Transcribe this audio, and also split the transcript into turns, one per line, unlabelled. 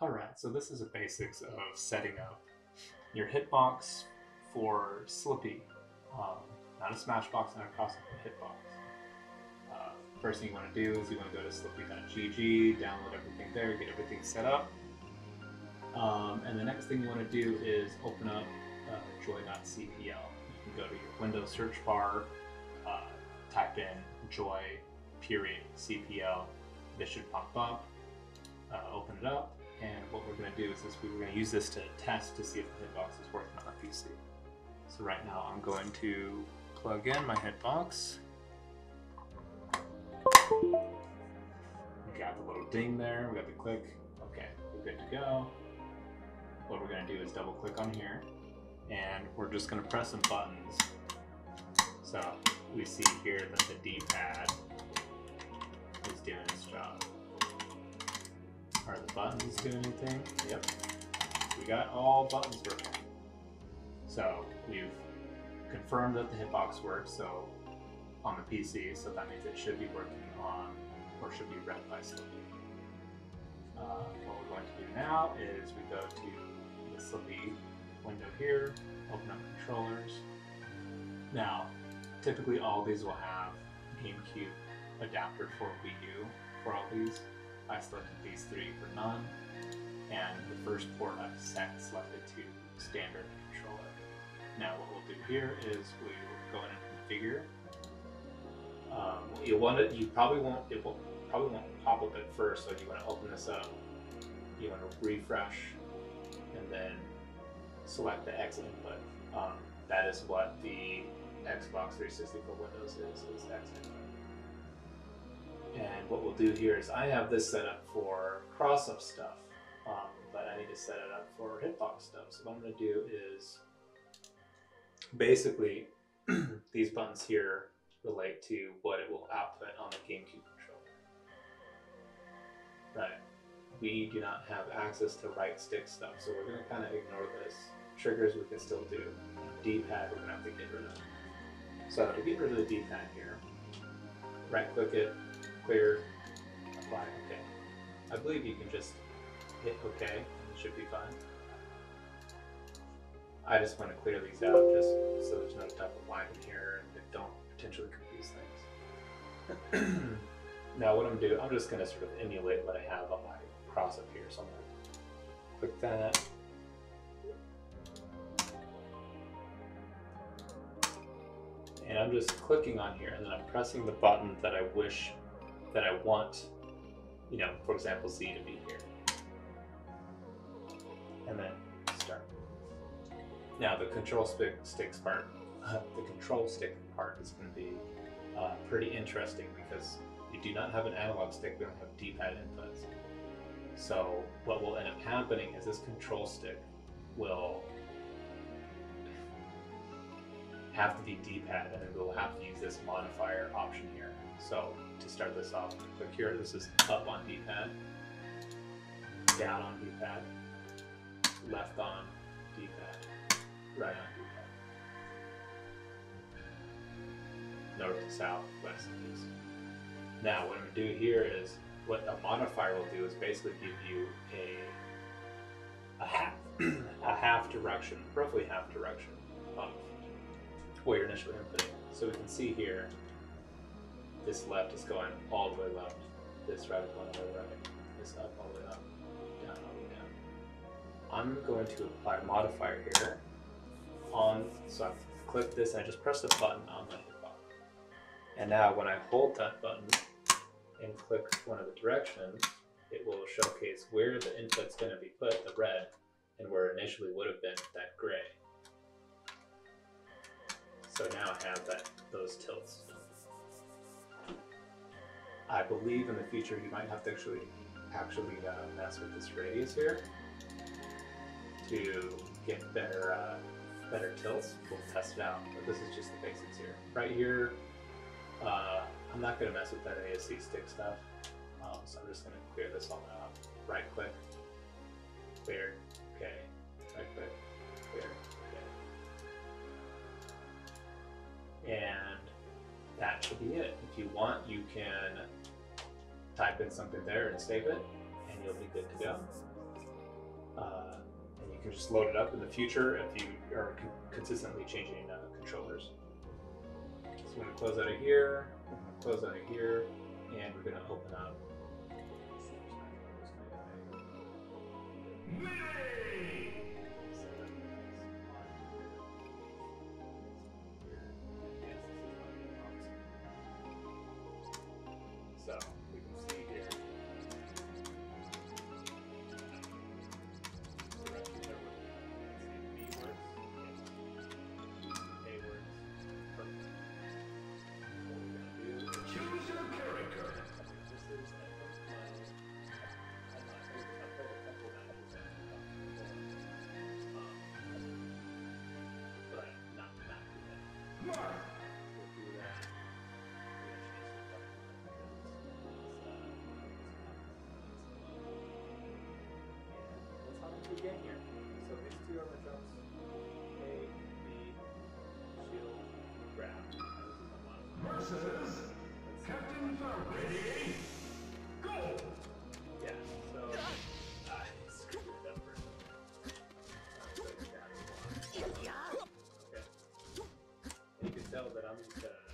Alright, so this is the basics of setting up your hitbox for Slippi. Um, not a Smashbox, not a crossover, hitbox. Uh, first thing you want to do is you want to go to slippi.gg, download everything there, get everything set up. Um, and the next thing you want to do is open up uh, joy.cpl. You can go to your Windows search bar, uh, type in joy period. This should pop up. Uh, open it up, and what we're going to do is this, we're going to use this to test to see if the hitbox is working on the PC. So right now I'm going to plug in my hitbox. We got the little ding there, we got the click. Okay, we're good to go. What we're going to do is double click on here, and we're just going to press some buttons. So we see here that the D-pad is doing its job. Are the buttons doing anything? Yep. We got all buttons working. So we've confirmed that the hitbox works so on the PC, so that means it should be working on or should be read by Slippi. Uh, what we're going to do now is we go to the Slippi window here, open up controllers. Now, typically all these will have GameCube adapter for Wii U for all these. I selected these three for none, and the first port I've set selected to standard controller. Now what we'll do here is we will go in and configure. Um, you want it. You probably won't. It will probably won't pop up at first. So you want to open this up. You want to refresh, and then select the X input. Um, that is what the Xbox 360 for Windows is. Is X input. What we'll do here is I have this set up for cross-up stuff, um, but I need to set it up for hitbox stuff. So what I'm going to do is basically these buttons here relate to what it will output on the GameCube controller. Right. We do not have access to right stick stuff, so we're going to kind of ignore this. Triggers we can still do. D-pad we're going to have to get rid of. So to get rid of the D-pad here, right click it, clear, apply, okay. I believe you can just hit OK and it should be fine. I just want to clear these out just so there's no double line in here and it don't potentially confuse things. now what I'm gonna do, I'm just gonna sort of emulate what I have on my cross up here. So I'm gonna click that. And I'm just clicking on here and then I'm pressing the button that I wish, that I want, you know, for example, Z to be here. And then start. Now the control stick sticks part, uh, the control stick part is going to be uh, pretty interesting because we do not have an analog stick. We don't have D-pad inputs. So what will end up happening is this control stick will have to be D-pad, and then we'll have to use this modifier option here. So to start this off, click here. This is up on D-pad, down on D-pad, left on D-pad, right on D-pad. North south, west to east. Now what I'm to do here is, what a modifier will do is basically give you a, a half, a half direction, roughly half direction what you're initially inputting. So we can see here, this left is going all the way left, this right is going all the way right, this up all the way up, down all the way down. I'm going to apply a modifier here on, so I click this and I just press the button on my hitbox. And now when I hold that button and click one of the directions, it will showcase where the input's going to be put, the red, and where initially would have been that gray. So now I have that those tilts. I believe in the future you might have to actually actually uh, mess with this radius here to get better uh, better tilts. We'll test it out, but this is just the basics here. Right here, uh, I'm not going to mess with that ASC stick stuff, um, so I'm just going to clear this all out. Right click, clear, okay, right click, clear, And that should be it. If you want, you can type in something there and save it, and you'll be good to go. Uh, and you can just load it up in the future if you are con- consistently changing uh, controllers. So we're going to close out of here, close out of here, and we're going to open up. here. So these two are my drums. A, B, shield, grab. Versus Captain Ready? Go! Yeah, so uh, I it up for a second. Uh, yeah. Okay. You can
tell that I'm just uh